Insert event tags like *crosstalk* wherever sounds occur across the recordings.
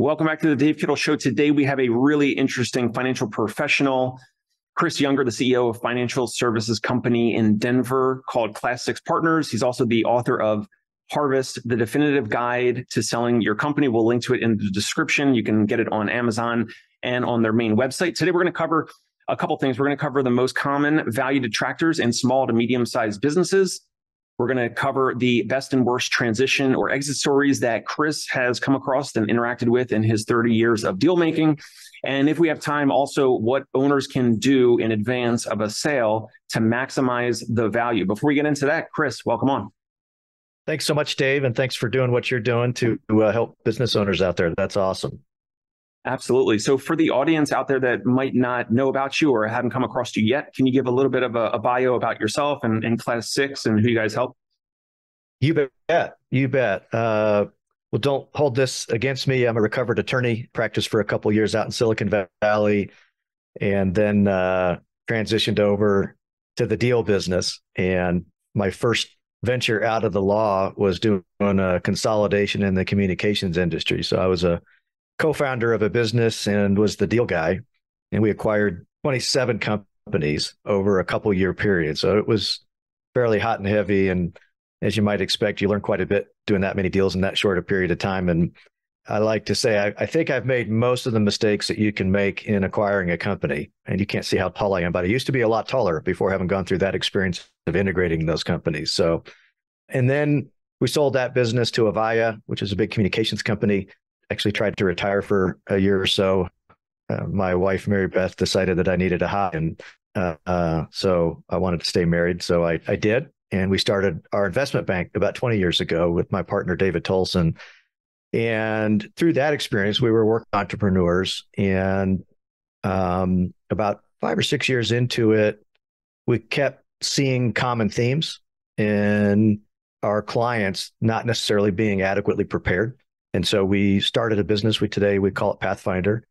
Welcome back to the Dave Kittle Show. Today we have a really interesting financial professional, Chris Younger, the CEO of financial services company in Denver called Class Six Partners. He's also the author of Harvest, the definitive guide to selling your company. We'll link to it in the description. You can get it on Amazon and on their main website. Today we're going to cover a couple things. We're going to cover the most common value detractors in small to medium sized businesses. We're going to cover the best and worst transition or exit stories that Chris has come across and interacted with in his 30 years of deal making. And if we have time, also what owners can do in advance of a sale to maximize the value. Before we get into that, Chris, welcome on. Thanks so much, Dave. And thanks for doing what you're doing to uh, help business owners out there. That's awesome. Absolutely. So, for the audience out there that might not know about you or haven't come across you yet, can you give a little bit of a, a bio about yourself and, and Class Six and who you guys help? You bet. You bet. Uh, well, don't hold this against me. I'm a recovered attorney, practiced for a couple years out in Silicon Valley, and then uh, transitioned over to the deal business. And my first venture out of the law was doing a consolidation in the communications industry. So I was a co-founder of a business and was the deal guy, and we acquired 27 companies over a couple year period. So it was fairly hot and heavy, and as you might expect, you learn quite a bit doing that many deals in that short a period of time. And I like to say, I, I, think I've made most of the mistakes that you can make in acquiring a company. And you can't see how tall I am, but I used to be a lot taller before having gone through that experience of integrating those companies. So, and then we sold that business to Avaya, which is a big communications company actually tried to retire for a year or so. Uh, my wife, Mary Beth, decided that I needed a hobby. And uh, uh, so I wanted to stay married. So I, I did. And we started our investment bank about 20 years ago with my partner, David Tolson. And through that experience, we were working entrepreneurs. And um, about five or six years into it, we kept seeing common themes in our clients not necessarily being adequately prepared and so we started a business we today we call it Pathfinder.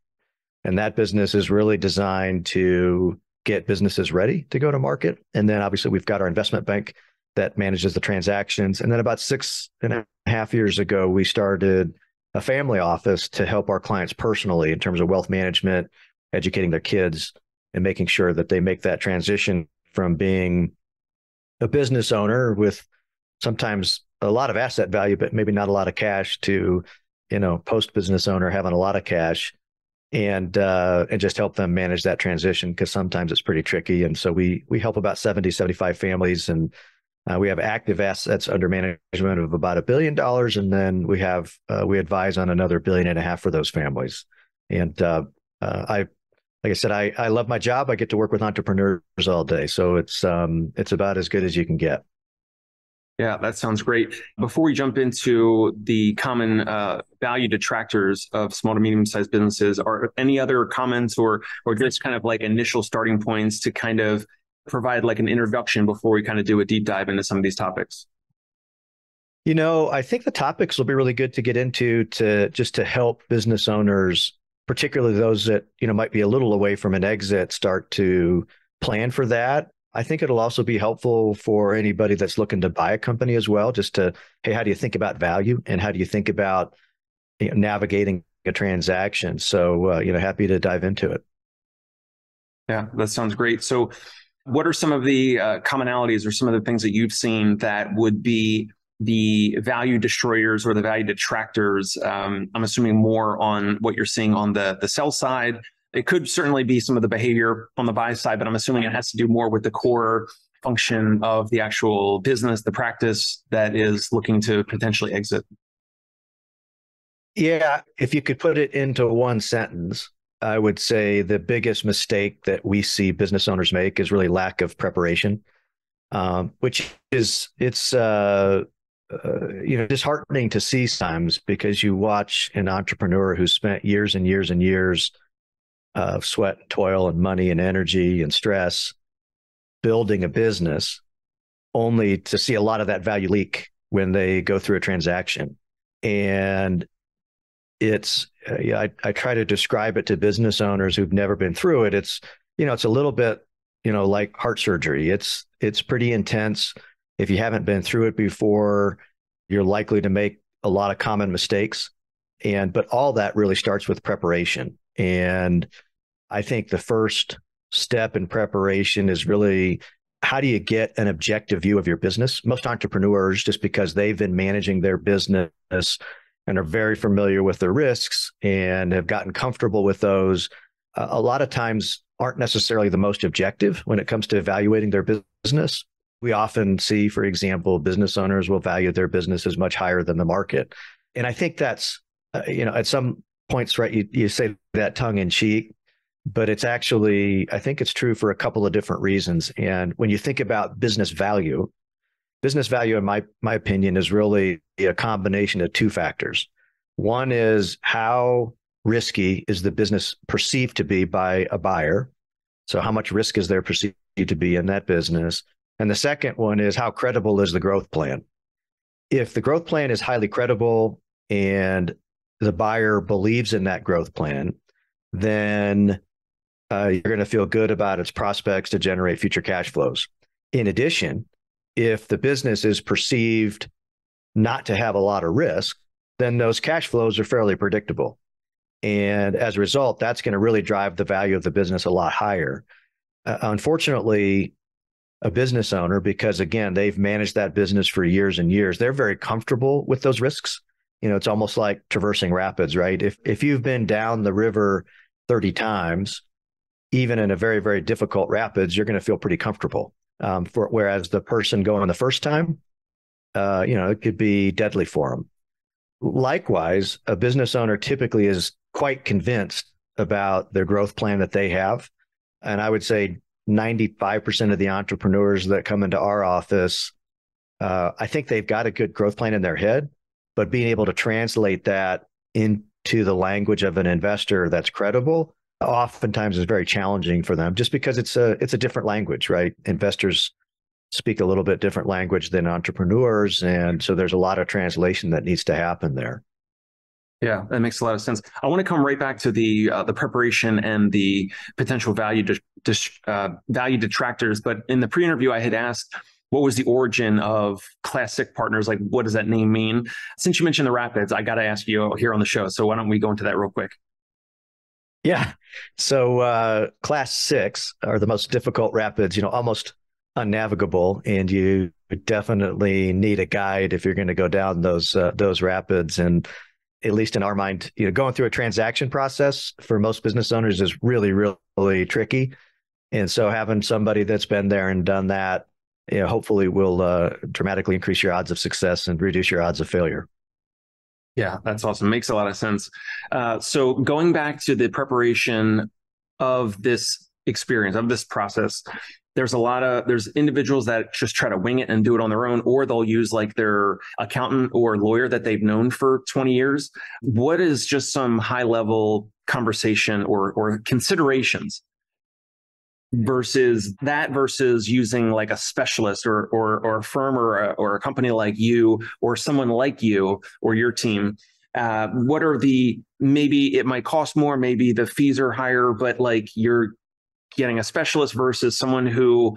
And that business is really designed to get businesses ready to go to market. And then obviously we've got our investment bank that manages the transactions. And then about six and a half years ago, we started a family office to help our clients personally in terms of wealth management, educating their kids, and making sure that they make that transition from being a business owner with sometimes a lot of asset value, but maybe not a lot of cash to, you know, post business owner having a lot of cash and uh, and just help them manage that transition because sometimes it's pretty tricky. And so we we help about 70, 75 families and uh, we have active assets under management of about a billion dollars, and then we have uh, we advise on another billion and a half for those families. And uh, uh, I, like I said, I I love my job. I get to work with entrepreneurs all day, so it's um it's about as good as you can get. Yeah, that sounds great. Before we jump into the common uh, value detractors of small to medium sized businesses, are any other comments or or just kind of like initial starting points to kind of provide like an introduction before we kind of do a deep dive into some of these topics? You know, I think the topics will be really good to get into to just to help business owners, particularly those that, you know, might be a little away from an exit, start to plan for that I think it'll also be helpful for anybody that's looking to buy a company as well, just to, hey, how do you think about value and how do you think about you know, navigating a transaction? So, uh, you know, happy to dive into it. Yeah, that sounds great. So, what are some of the uh, commonalities or some of the things that you've seen that would be the value destroyers or the value detractors? Um, I'm assuming more on what you're seeing on the the sell side it could certainly be some of the behavior on the buy side, but I'm assuming it has to do more with the core function of the actual business, the practice that is looking to potentially exit. Yeah, if you could put it into one sentence, I would say the biggest mistake that we see business owners make is really lack of preparation, um, which is it's uh, uh, you know disheartening to see sometimes because you watch an entrepreneur who spent years and years and years of sweat and toil and money and energy and stress building a business only to see a lot of that value leak when they go through a transaction. And it's uh, I, I try to describe it to business owners who've never been through it. It's you know it's a little bit you know like heart surgery. It's it's pretty intense. If you haven't been through it before you're likely to make a lot of common mistakes. And but all that really starts with preparation. And I think the first step in preparation is really how do you get an objective view of your business? Most entrepreneurs, just because they've been managing their business and are very familiar with the risks and have gotten comfortable with those, uh, a lot of times aren't necessarily the most objective when it comes to evaluating their business. We often see, for example, business owners will value their businesses much higher than the market. And I think that's, uh, you know, at some points, right, you, you say that tongue in cheek, but it's actually, I think it's true for a couple of different reasons. And when you think about business value, business value, in my, my opinion, is really a combination of two factors. One is how risky is the business perceived to be by a buyer? So, how much risk is there perceived to be in that business? And the second one is how credible is the growth plan? If the growth plan is highly credible and the buyer believes in that growth plan, then uh, you're going to feel good about its prospects to generate future cash flows. In addition, if the business is perceived not to have a lot of risk, then those cash flows are fairly predictable. And as a result, that's going to really drive the value of the business a lot higher. Uh, unfortunately, a business owner, because again, they've managed that business for years and years, they're very comfortable with those risks. You know, it's almost like traversing rapids, right? If if you've been down the river 30 times, even in a very, very difficult rapids, you're going to feel pretty comfortable. Um, for whereas the person going the first time, uh, you know, it could be deadly for them. Likewise, a business owner typically is quite convinced about their growth plan that they have. And I would say 95% of the entrepreneurs that come into our office, uh, I think they've got a good growth plan in their head, but being able to translate that into the language of an investor that's credible oftentimes is very challenging for them just because it's a it's a different language right investors speak a little bit different language than entrepreneurs and so there's a lot of translation that needs to happen there yeah, that makes a lot of sense. I want to come right back to the uh, the preparation and the potential value uh, value detractors. But in the pre-interview, I had asked what was the origin of Class Six partners like what does that name mean since you mentioned the rapids i got to ask you here on the show so why don't we go into that real quick yeah so uh, class six are the most difficult rapids you know almost unnavigable and you definitely need a guide if you're going to go down those uh, those rapids and at least in our mind, you know, going through a transaction process for most business owners is really, really tricky. And so having somebody that's been there and done that, you know, hopefully will uh, dramatically increase your odds of success and reduce your odds of failure. Yeah, that's awesome. Makes a lot of sense. Uh, so going back to the preparation of this experience of this process, there's a lot of there's individuals that just try to wing it and do it on their own or they'll use like their accountant or lawyer that they've known for 20 years what is just some high level conversation or or considerations versus that versus using like a specialist or or or a firm or a, or a company like you or someone like you or your team. Uh, what are the maybe it might cost more maybe the fees are higher but like you're getting a specialist versus someone who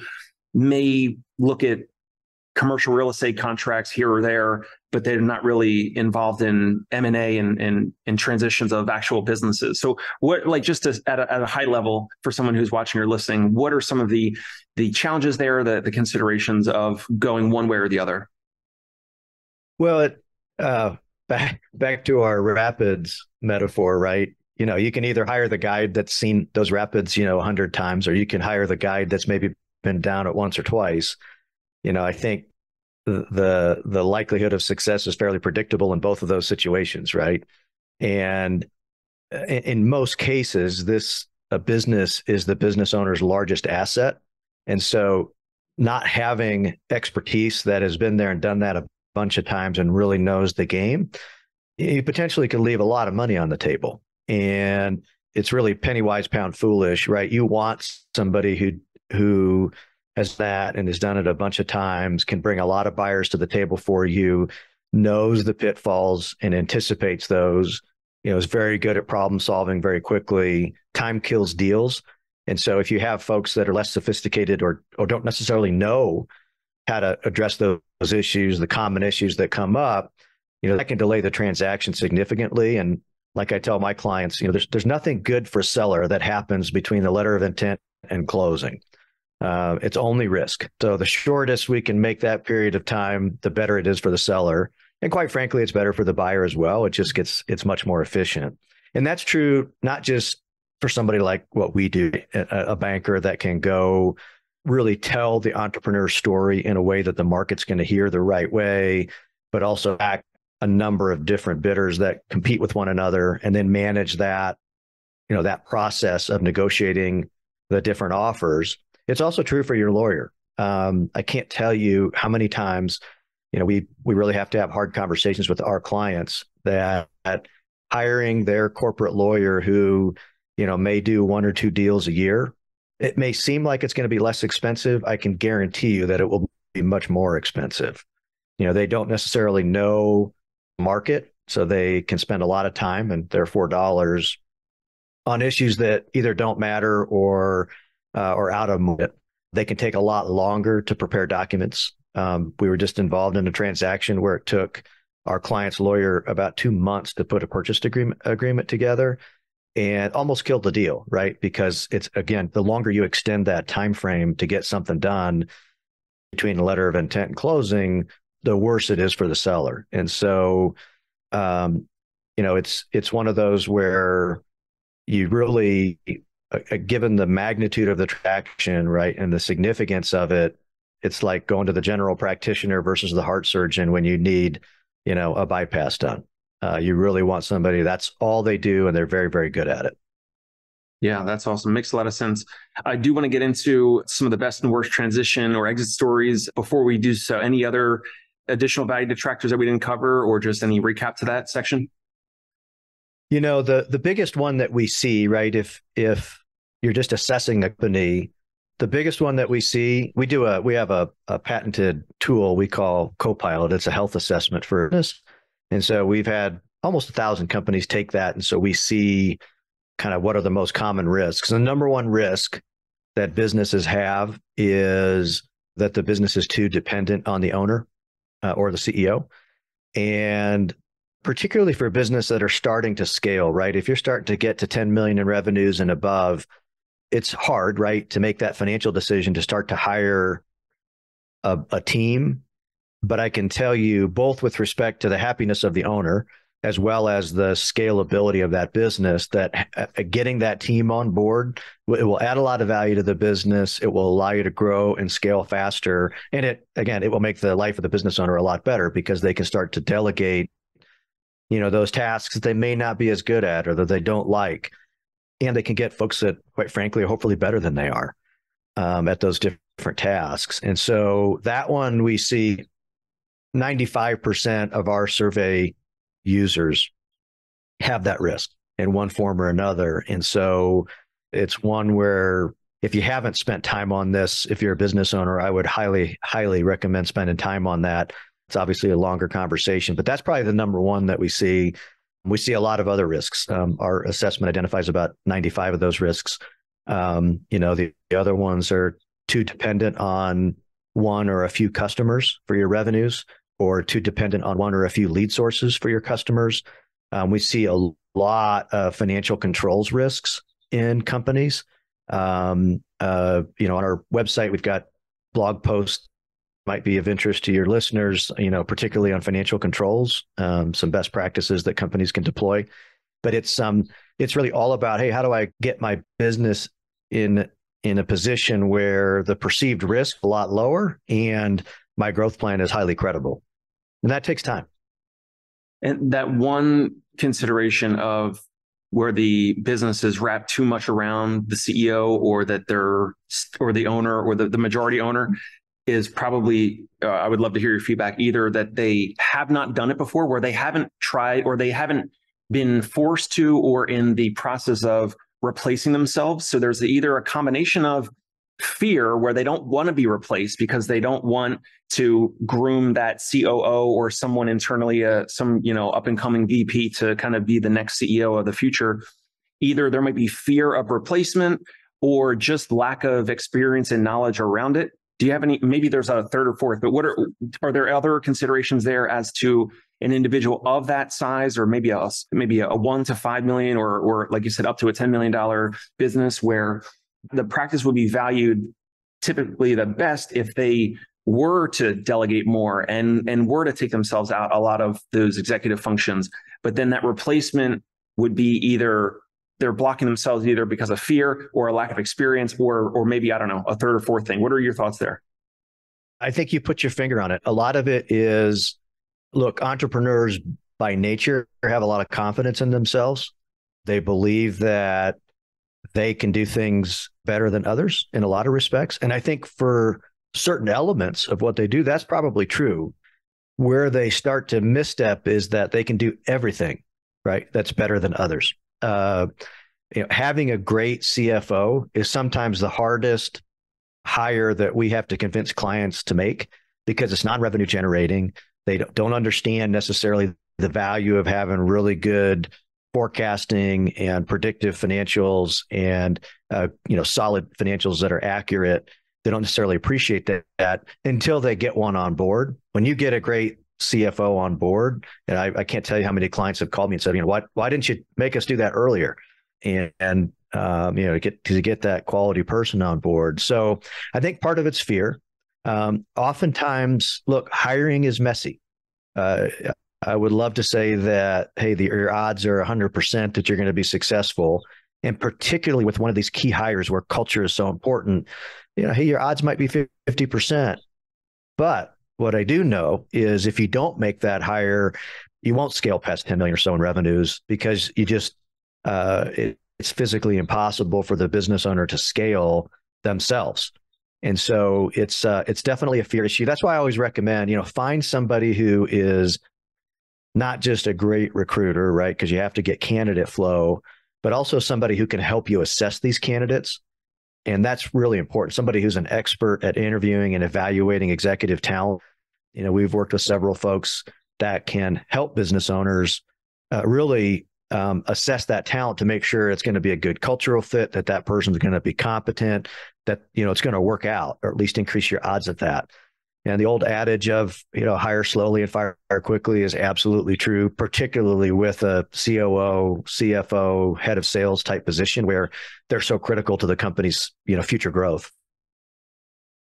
may look at commercial real estate contracts here or there, but they're not really involved in M and A and and transitions of actual businesses. So, what like just to, at a, at a high level for someone who's watching or listening, what are some of the the challenges there, the the considerations of going one way or the other? Well, it, uh, back back to our rapids metaphor, right? you know, you can either hire the guide that's seen those rapids, you know, a hundred times, or you can hire the guide that's maybe been down it once or twice. You know, I think the the likelihood of success is fairly predictable in both of those situations, right? And in, most cases, this a business is the business owner's largest asset, and so not having expertise that has been there and done that a bunch of times and really knows the game, you potentially could leave a lot of money on the table. And it's really penny wise pound foolish right? You want somebody who who has that and has done it a bunch of times can bring a lot of buyers to the table for you knows the pitfalls and anticipates those you know is very good at problem solving very quickly time kills deals and so if you have folks that are less sophisticated or or don't necessarily know how to address those, those issues the common issues that come up you know, that can delay the transaction significantly. And like I tell my clients, you know, there's there's nothing good for seller that happens between the letter of intent and closing. Uh, it's only risk. So the shortest we can make that period of time, the better it is for the seller. And quite frankly, it's better for the buyer as well. It just gets it's much more efficient. And that's true not just for somebody like what we do, a, a banker that can go really tell the entrepreneur story in a way that the market's going to hear the right way, but also act a number of different bidders that compete with one another and then manage that, you know, that process of negotiating the different offers. It's also true for your lawyer. Um, I can't tell you how many times, you know, we we really have to have hard conversations with our clients that, that hiring their corporate lawyer who, you know, may do one or two deals a year. It may seem like it's going to be less expensive. I can guarantee you that it will be much more expensive. You know, they don't necessarily know market. So they can spend a lot of time and therefore dollars on issues that either don't matter or uh, or out of it. They can take a lot longer to prepare documents. Um, we were just involved in a transaction where it took our client's lawyer about two months to put a purchase agreement agreement together and almost killed the deal right because it's again the longer you extend that time frame to get something done between the letter of intent and closing the worse it is for the seller. And so, um, you know, it's it's one of those where you really, uh, uh, given the magnitude of the traction, right, and the significance of it, it's like going to the general practitioner versus the heart surgeon when you need, you know, a bypass done. Uh, you really want somebody that's all they do, and they're very, very good at it. Yeah, that's awesome. Makes a lot of sense. I do want to get into some of the best and worst transition or exit stories. Before we do so, any other additional value detractors that we didn't cover or just any recap to that section? You know, the the biggest one that we see, right? If if you're just assessing a company, the biggest one that we see, we do a we have a, a patented tool we call Copilot. It's a health assessment for this. And so we've had almost a thousand companies take that. And so we see kind of what are the most common risks. The number one risk that businesses have is that the business is too dependent on the owner uh, or the CEO. And particularly for business that are starting to scale, right? If you're starting to get to 10 million in revenues and above, it's hard, right, to make that financial decision to start to hire a, a team. But I can tell you, both with respect to the happiness of the owner, as well as the scalability of that business that uh, getting that team on board it will add a lot of value to the business. It will allow you to grow and scale faster. And it again it will make the life of the business owner a lot better because they can start to delegate you know those tasks that they may not be as good at or that they don't like and they can get folks that quite frankly are hopefully better than they are um, at those different tasks and so that one we see 95% of our survey users have that risk in one form or another. And so it's one where if you haven't spent time on this, if you're a business owner, I would highly, highly recommend spending time on that. It's obviously a longer conversation, but that's probably the number one that we see. We see a lot of other risks. Um, our assessment identifies about 95 of those risks. Um, you know, the, the other ones are too dependent on one or a few customers for your revenues or too dependent on one or a few lead sources for your customers. Um, we see a lot of financial controls risks in companies. Um, uh, you know, on our website, we've got blog posts might be of interest to your listeners. You know, particularly on financial controls, um, some best practices that companies can deploy. But it's um, it's really all about hey, how do I get my business in in a position where the perceived risk a lot lower and my growth plan is highly credible. And that takes time. And that one consideration of where the business is wrapped too much around the CEO or that they're or the owner or the, the majority owner is probably uh, I would love to hear your feedback either that they have not done it before where they haven't tried or they haven't been forced to or in the process of replacing themselves so there's either a combination of fear where they don't want to be replaced because they don't want to groom that COO or someone internally, uh, some you know up and coming VP to kind of be the next CEO of the future. Either there might be fear of replacement or just lack of experience and knowledge around it. Do you have any? Maybe there's a third or fourth, but what are are there other considerations there as to an individual of that size, or maybe a maybe a one to five million, or or like you said, up to a ten million dollar business, where the practice would be valued typically the best if they were to delegate more and and were to take themselves out a lot of those executive functions but then that replacement would be either they're blocking themselves either because of fear or a lack of experience or or maybe I don't know a third or fourth thing. What are your thoughts there? I think you put your finger on it. A lot of it is look, entrepreneurs by nature have a lot of confidence in themselves. They believe that they can do things better than others in a lot of respects. And I think for certain elements of what they do, that's probably true. Where they start to misstep is that they can do everything right that's better than others uh, you know, having a great CFO is sometimes the hardest hire that we have to convince clients to make because it's non-revenue generating. They don't understand necessarily the value of having really good forecasting and predictive financials and uh, you know solid financials that are accurate. They don't necessarily appreciate that, that until they get one on board. When you get a great CFO on board. And I, I, can't tell you how many clients have called me and said, you know, why why didn't you make us do that earlier? And, and um, you know, to get to get that quality person on board. So I think part of it's fear. Um, oftentimes, look, hiring is messy. Uh, I would love to say that, hey, the, your odds are 100% that you're going to be successful. And particularly with one of these key hires where culture is so important, you know, hey, your odds might be 50%. But what I do know is if you don't make that higher, you won't scale past 10 million or so in revenues because you just uh, it, it's physically impossible for the business owner to scale themselves. And so it's uh, it's definitely a fear issue. That's why I always recommend, you know, find somebody who is not just a great recruiter, right? Because you have to get candidate flow, but also somebody who can help you assess these candidates. And that's really important. Somebody who's an expert at interviewing and evaluating executive talent you know, we've worked with several folks that can help business owners uh, really um, assess that talent to make sure it's going to be a good cultural fit, that that person's going to be competent, that you know it's going to work out, or at least increase your odds of that. And the old adage of you know hire slowly and fire quickly is absolutely true, particularly with a COO, CFO, head of sales type position where they're so critical to the company's you know future growth.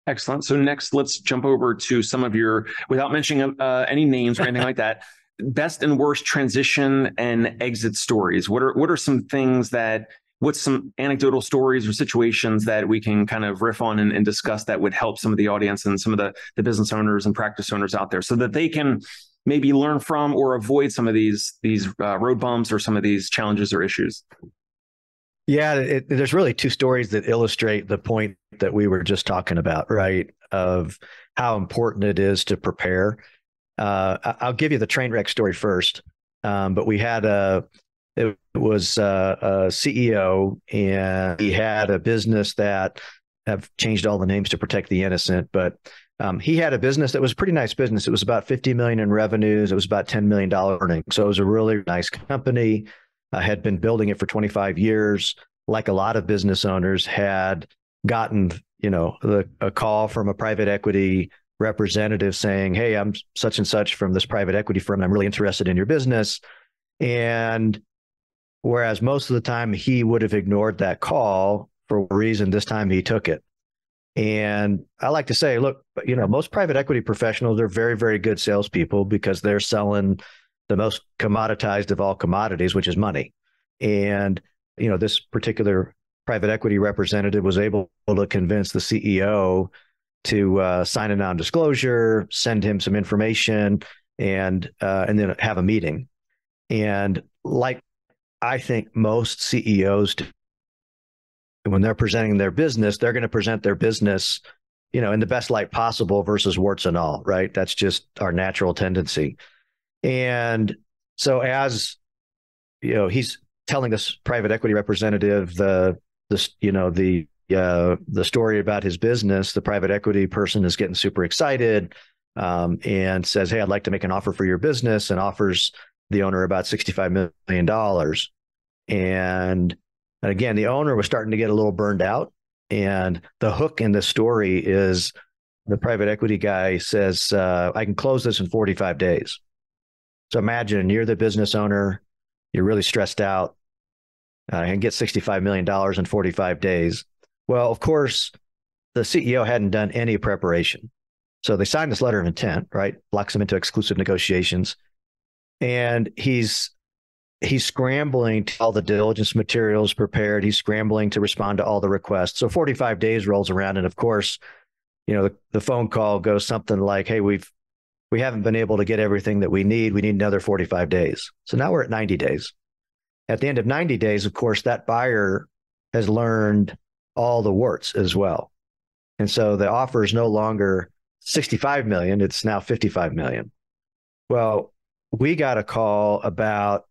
Excellent. So next, let's jump over to some of your, without mentioning uh, any names or anything like that, *laughs* best and worst transition and exit stories. What are what are some things that what's some anecdotal stories or situations that we can kind of riff on and, and, discuss that would help some of the audience and some of the, the business owners and practice owners out there so that they can maybe learn from or avoid some of these these uh, road bumps or some of these challenges or issues yeah, it, there's really two stories that illustrate the point that we were just talking about, right? Of how important it is to prepare. Uh, I'll give you the train wreck story first. Um, but we had a, it was a, a, CEO, and he had a business that have changed all the names to protect the innocent, but um, he had a business that was a pretty nice business. It was about 50 million in revenues. It was about 10 million dollar earnings. So it was a really nice company uh, had been building it for 25 years. Like a lot of business owners, had gotten you know the, a call from a private equity representative saying, "Hey, I'm such and such from this private equity firm. I'm really interested in your business." And whereas most of the time he would have ignored that call for a reason, this time he took it. And I like to say, look, you know, most private equity professionals are very, very good salespeople because they're selling the most commoditized of all commodities, which is money. And, you know, this particular private equity representative was able to convince the CEO to uh, sign a non-disclosure, send him some information, and uh, and then have a meeting. And like I think most CEOs do, when they're presenting their business, they're going to present their business, you know, in the best light possible versus warts and all, right? That's just our natural tendency. And so as you know, he's telling this private equity representative the this you know the uh, the story about his business. The private equity person is getting super excited um, and says, "Hey, I'd like to make an offer for your business," and offers the owner about sixty-five million dollars. And, and again, the owner was starting to get a little burned out. And the hook in the story is the private equity guy says, uh, "I can close this in forty-five days." So imagine you're the business owner, you're really stressed out, uh, and get $65 million in 45 days. Well, of course, the CEO hadn't done any preparation. So they signed this letter of intent, right? Locks him into exclusive negotiations. And he's he's scrambling to all the diligence materials prepared. He's scrambling to respond to all the requests. So 45 days rolls around. And of course, you know, the, the phone call goes something like, Hey, we've, we haven't been able to get everything that we need. We need another 45 days. So now we're at 90 days. At the end of 90 days, of course, that buyer has learned all the warts as well. And so the offer is no longer 65 million, it's now 55 million. Well, we got a call about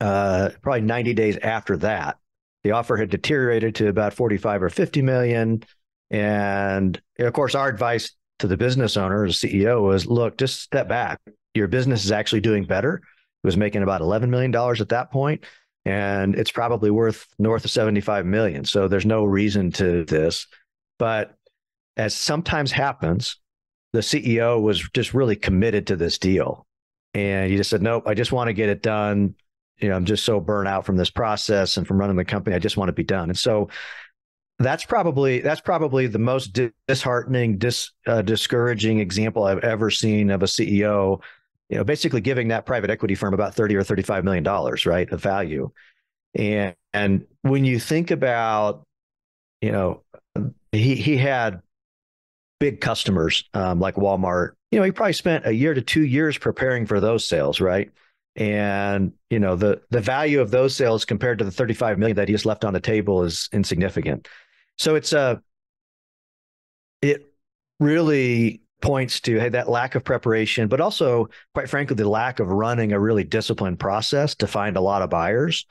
uh, probably 90 days after that. The offer had deteriorated to about 45 or 50 million. And of course, our advice to the business owner, the CEO, was look, just step back. Your business is actually doing better. It was making about $11 million at that point, and it's probably worth north of 75 million. So there's no reason to this. But as sometimes happens, the CEO was just really committed to this deal. And he just said, Nope, I just want to get it done. You know, I'm just so burnt out from this process and from running the company. I just want to be done. And so that's probably that's probably the most disheartening, dis, uh, discouraging example I've ever seen of a CEO. You know, basically giving that private equity firm about thirty or thirty-five million dollars, right, of value. And and when you think about, you know, he he had big customers um, like Walmart. You know, he probably spent a year to two years preparing for those sales, right? And you know, the the value of those sales compared to the 35 million that he just left on the table is insignificant. So it's a uh, it really points to hey that lack of preparation, but also quite frankly the lack of running a really disciplined process to find a lot of buyers.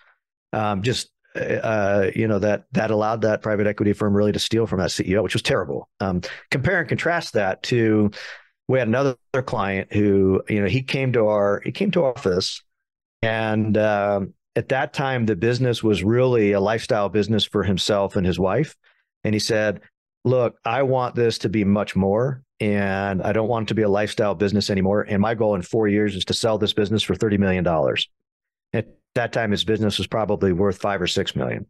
Um, just uh, you know that that allowed that private equity firm really to steal from that CEO, which was terrible. Um, compare and contrast that to we had another client who you know he came to our he came to office, and um, at that time the business was really a lifestyle business for himself and his wife, and he said, "Look, I want this to be much more." And I don't want it to be a lifestyle business anymore. And my goal in four years is to sell this business for $30 million. At that time, his business was probably worth five or six million.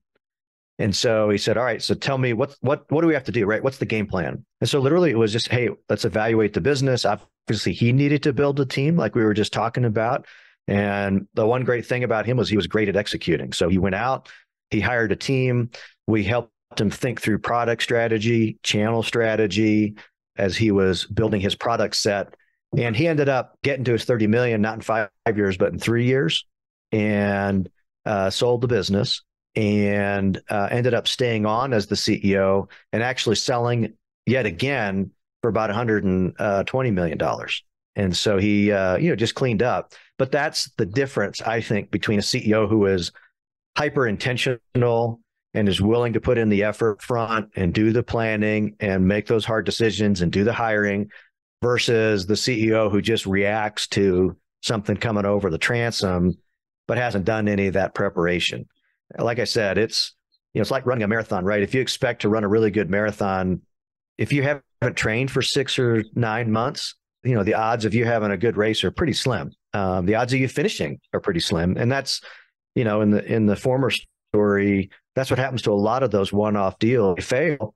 And so he said, "All right, so tell me what what what do we have to do? Right? What's the game plan?" And so literally, it was just, "Hey, let's evaluate the business." Obviously, he needed to build a team, like we were just talking about. And the one great thing about him was he was great at executing. So he went out, he hired a team. We helped him think through product strategy, channel strategy, as he was building his product set. And he ended up getting to his 30 million, not in five years, but in three years and uh, sold the business and uh, ended up staying on as the CEO and actually selling yet again for about 120 uh, dollars. And so he, uh, you know, just cleaned up. But that's the difference, I think, between a CEO who is hyper intentional and is willing to put in the effort front and do the planning and make those hard decisions and do the hiring versus the CEO who just reacts to something coming over the transom but hasn't done any of that preparation. Like I said, it's you know it's like running a marathon, right? If you expect to run a really good marathon, if you haven't trained for six or nine months, you know the odds of you having a good race are pretty slim. Um, the odds of you finishing are pretty slim, and that's you know in the in the former story, that's what happens to a lot of those one-off deals. They fail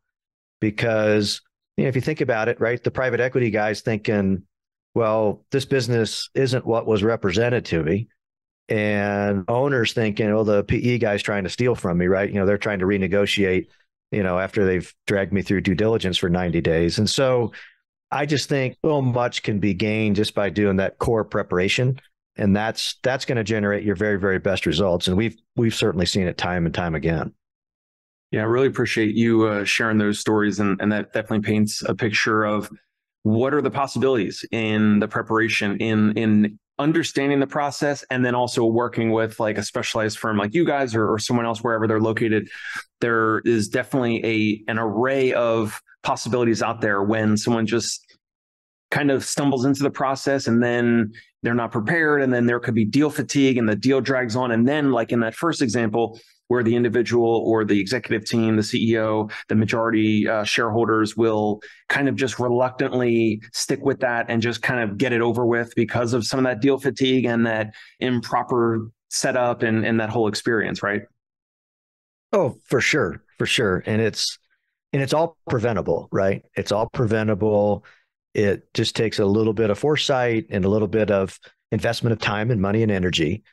because you know if you think about it, right? The private equity guys thinking, well, this business isn't what was represented to me and owners thinking, oh, the PE guy's trying to steal from me, right? You know, they're trying to renegotiate, you know, after they've dragged me through due diligence for 90 days. And so I just think so much can be gained just by doing that core preparation. And that's that's going to generate your very, very best results. And we've we've certainly seen it time and time again. Yeah, I really appreciate you uh, sharing those stories, and, and that definitely paints a picture of what are the possibilities in the preparation in in understanding the process and then also working with like a specialized firm like you guys or, or someone else wherever they're located there is definitely a an array of possibilities out there when someone just kind of stumbles into the process and then they're not prepared and then there could be deal fatigue and the deal drags on and then like in that first example where the individual or the executive team, the CEO, the majority uh, shareholders will kind of just reluctantly stick with that and just kind of get it over with because of some of that deal fatigue and that improper setup and, and that whole experience, right? Oh, for sure, for sure. And it's and it's all preventable, right? It's all preventable. It just takes a little bit of foresight and a little bit of investment of time and money and energy.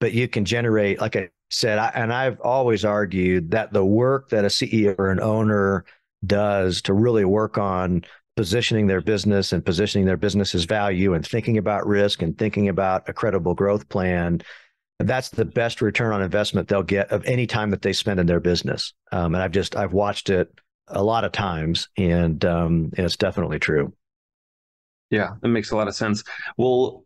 But you can generate, like I said, I, and I've always argued that the work that a CEO or an owner does to really work on positioning their business and positioning their business's value and thinking about risk and thinking about a credible growth plan that's the best return on investment they'll get of any time that they spend in their business um, and i've just i've watched it a lot of times and um, and it's definitely true yeah. That makes a lot of sense. We'll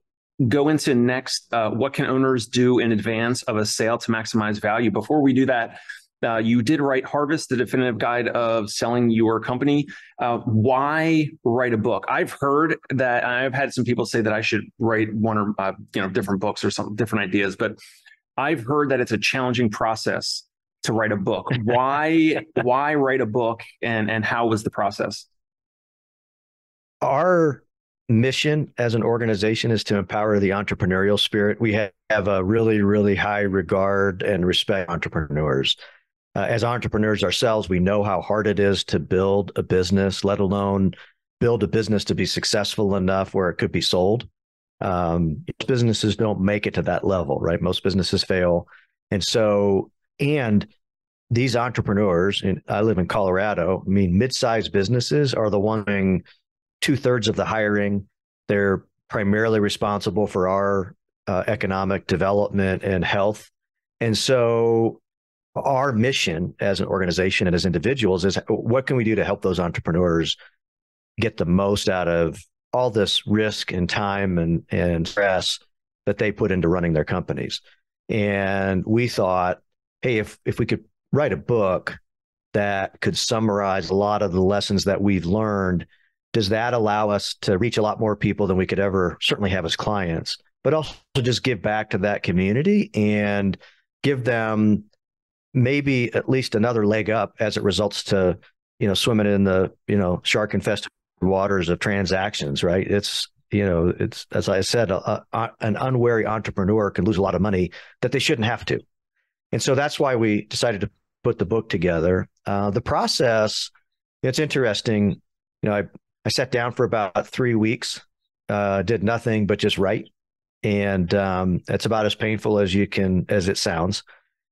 go into next uh, what can owners do in advance of a sale to maximize value? Before we do that uh, you did write harvest the definitive guide of selling your company. Uh, why write a book? I've heard that i've had some people say that i should write one or uh, you know different books or some different ideas but i've heard that it's a challenging process to write a book. *laughs* Why why write a book and and how was the process? Our mission as an organization is to empower the entrepreneurial spirit. We have a really, really high regard and respect entrepreneurs. Uh, as entrepreneurs ourselves, we know how hard it is to build a business, let alone build a business to be successful enough where it could be sold. Um, businesses don't make it to that level, right? Most businesses fail. And so, and these entrepreneurs, and I live in Colorado, I mean, mid-sized businesses are the one two thirds of the hiring. They're primarily responsible for our uh, economic development and health. And so, our mission as an organization and as individuals is what can we do to help those entrepreneurs get the most out of all this risk and time and, and stress that they put into running their companies. And we thought, hey, if if we could write a book that could summarize a lot of the lessons that we've learned does that allow us to reach a lot more people than we could ever certainly have as clients, but also just give back to that community and give them maybe at least another leg up as it results to, you know, swimming in the, you know, shark infested waters of transactions, right? It's, you know, it's, as I said, a, a, an unwary entrepreneur can lose a lot of money that they shouldn't have to. And so that's why we decided to put the book together. Uh, the process, it's interesting. You know, I, I sat down for about three weeks, uh, did nothing but just write. And um, it's about as painful as you can, as it sounds.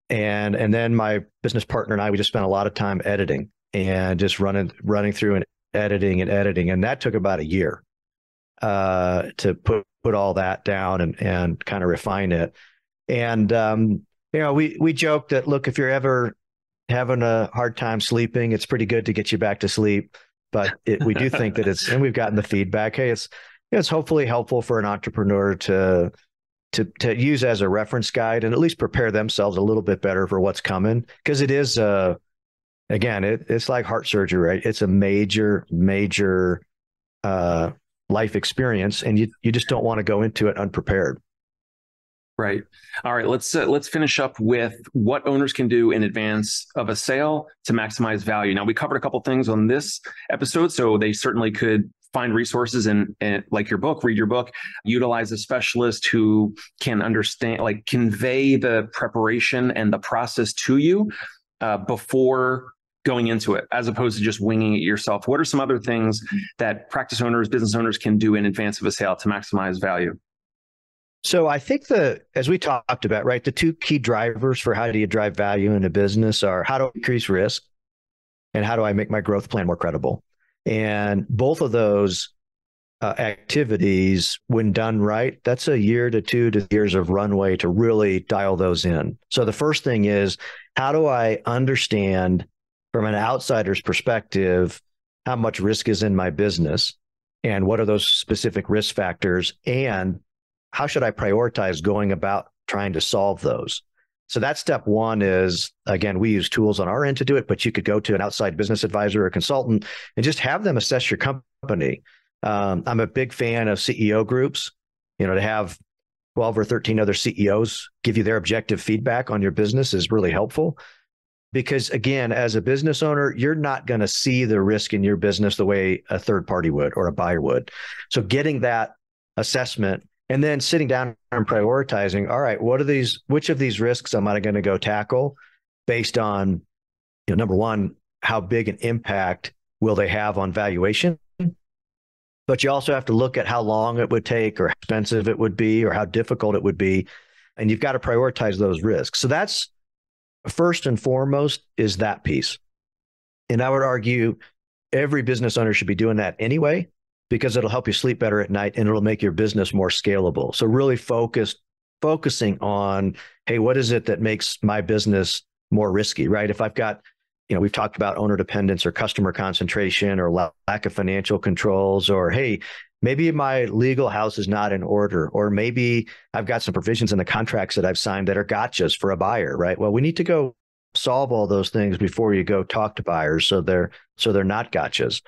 And and then my business partner and I, we just spent a lot of time editing and just running running through and editing and editing, and that took about a year uh, to put put all that down and and kind of refine it. And um, you know, we we joke that look, if you're ever having a hard time sleeping, it's pretty good to get you back to sleep but it, we do think that it's *laughs* and we've gotten the feedback hey it's it's hopefully helpful for an entrepreneur to to to use as a reference guide and at least prepare themselves a little bit better for what's coming. Because it is uh again it, it's like heart surgery right? It's a major major uh life experience and you you just don't want to go into it unprepared Right. All right. Let's uh, let's finish up with what owners can do in advance of a sale to maximize value. Now we covered a couple things on this episode, so they certainly could find resources and, and like your book, read your book, utilize a specialist who can understand, like convey the preparation and the process to you uh, before going into it, as opposed to just winging it yourself. What are some other things that practice owners, business owners can do in advance of a sale to maximize value? So I think the as we talked about, right, the two key drivers for how do you drive value in a business are how to increase risk and how do I make my growth plan more credible. And both of those uh, activities, when done right, that's a year to two to years of runway to really dial those in. So the first thing is how do I understand from an outsider's perspective how much risk is in my business and what are those specific risk factors and how should I prioritize going about trying to solve those? So that step one is again, we use tools on our end to do it, but you could go to an outside business advisor or consultant and just have them assess your company. Um, I'm a big fan of CEO groups, you know, to have 12 or 13 other CEOs give you their objective feedback on your business is really helpful. Because again, as a business owner, you're not going to see the risk in your business the way a third party would or a buyer would. So getting that assessment and then sitting down and prioritizing, all right, what are these, which of these risks am I going to go tackle based on, you know, number one, how big an impact will they have on valuation? But you also have to look at how long it would take or how expensive it would be or how difficult it would be. And you've got to prioritize those risks. So that's first and foremost is that piece. And I would argue every business owner should be doing that anyway, because it'll help you sleep better at night and it'll make your business more scalable. So really focused, focusing on, hey, what is it that makes my business more risky, right? If I've got, you know, we've talked about owner dependence or customer concentration or lack of financial controls, or hey, maybe my legal house is not in order or maybe i've got some provisions in the contracts that i've signed that are gotchas for a buyer right well we need to go solve all those things before you go talk to buyers so they're so they're not gotchas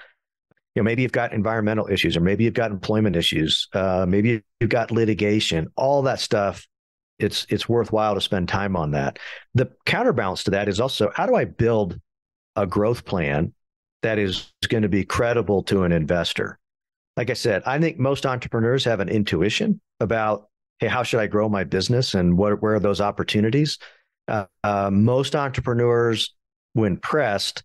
you know maybe you've got environmental issues or maybe you've got employment issues uh, maybe you've got litigation all that stuff. It's it's worthwhile to spend time on that. The counterbalance to that is also how do i build a growth plan that is going to be credible to an investor? Like I said, I think most entrepreneurs have an intuition about, hey, how should I grow my business and what where are those opportunities? Uh, uh, most entrepreneurs, when pressed,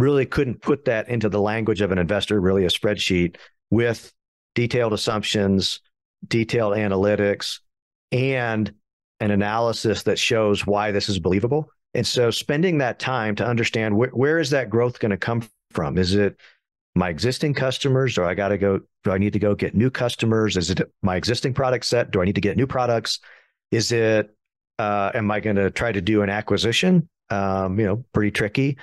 really couldn't put that into the language of an investor, really a spreadsheet with detailed assumptions, detailed analytics, and an analysis that shows why this is believable. And so spending that time to understand wh- where is that growth going to come from? Is it my existing customers? Or I got to go do I need to go get new customers? Is it my existing product set? Do I need to get new products? Is it uh, am I going to try to do an acquisition? Um, you know pretty tricky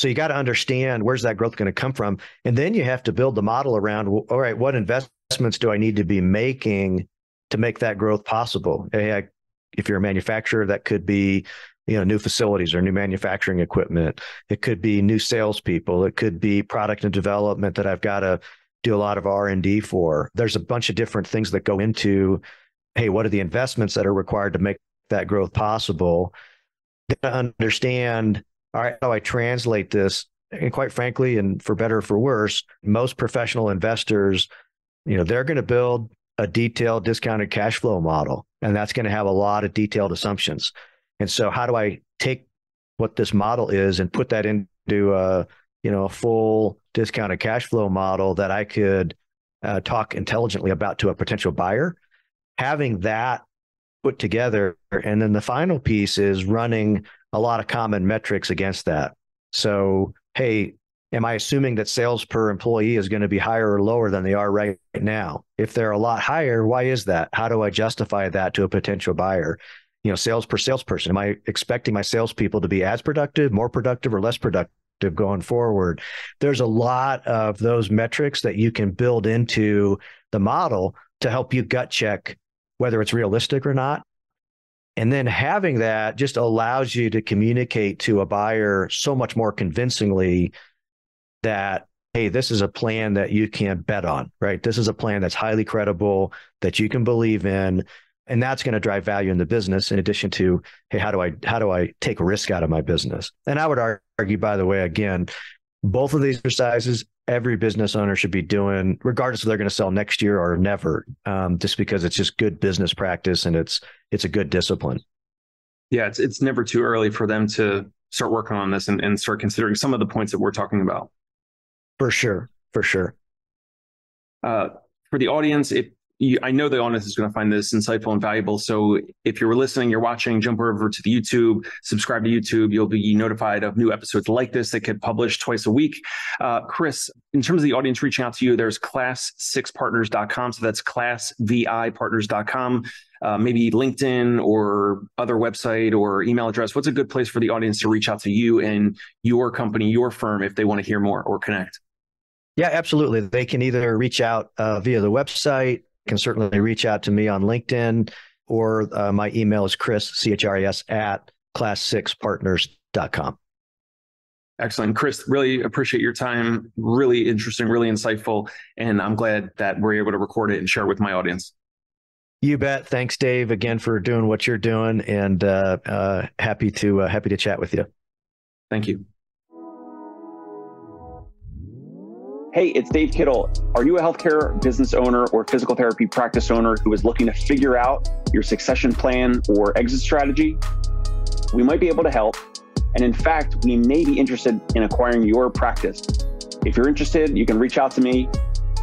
so you got to understand where's that growth going to come from. And then you have to build the model around all right what investments do I need to be making to make that growth possible? If you're a manufacturer that could be you know new facilities or new manufacturing equipment. It could be new salespeople. It could be product and development that i've got to do a lot of r&d for. There's a bunch of different things that go into hey what are the investments that are required to make that growth possible? To understand all right how i translate this and quite frankly and for better or for worse most professional investors you know they're going to build a detailed discounted cash flow model and that's going to have a lot of detailed assumptions and so, how do I take what this model is and put that into a you know a full discounted cash flow model that I could uh, talk intelligently about to a potential buyer? Having that put together, and then the final piece is running a lot of common metrics against that. So, hey, am I assuming that sales per employee is going to be higher or lower than they are right now? If they're a lot higher, why is that? How do I justify that to a potential buyer? you know, sales per salesperson? Am I expecting my salespeople to be as productive, more productive, or less productive? going forward. There's a lot of those metrics that you can build into the model to help you gut check whether it's realistic or not. And then having that just allows you to communicate to a buyer so much more convincingly that, hey, this is a plan that you can bet on, right? This is a plan that's highly credible, that you can believe in, and that's going to drive value in the business in addition to hey how do i how do i take risk out of my business and i would argue by the way again both of these exercises every business owner should be doing regardless if they're going to sell next year or never um, just because it's just good business practice and it's it's a good discipline. Yeah it's it's never too early for them to start working on this and, and start considering some of the points that we're talking about. For sure for sure. Uh, for the audience if you, I know the audience is going to find this insightful and valuable. So if you're listening, you're watching, jump over to the YouTube, subscribe to YouTube. You'll be notified of new episodes like this that get published twice a week. Uh, Chris, in terms of the audience reaching out to you, there's class6partners.com. So that's classvipartners.com. Uh, maybe LinkedIn or other website or email address. What's a good place for the audience to reach out to you and your company, your firm, if they want to hear more or connect? Yeah, absolutely. They can either reach out uh, via the website can certainly reach out to me on LinkedIn or uh, my email is chris, C-H-R-I-S, at class6partners.com. Excellent. Chris, really appreciate your time. Really interesting, really insightful. And I'm glad that we're able to record it and share it with my audience. You bet. Thanks, Dave, again for doing what you're doing, and uh, uh, happy to uh, happy to chat with you. Thank you. Hey, it's Dave Kittle. Are you a healthcare business owner or physical therapy practice owner who is looking to figure out your succession plan or exit strategy? We might be able to help. And in fact, we may be interested in acquiring your practice. If you're interested, you can reach out to me.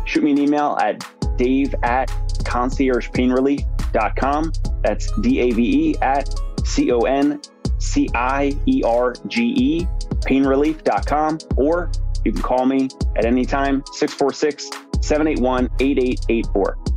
Shoot me an email at dave at conciergepainrelief.com. That's D A V E at C O N C I E R G E, painrelief.com. Or you can call me at any time, 646 781 8884.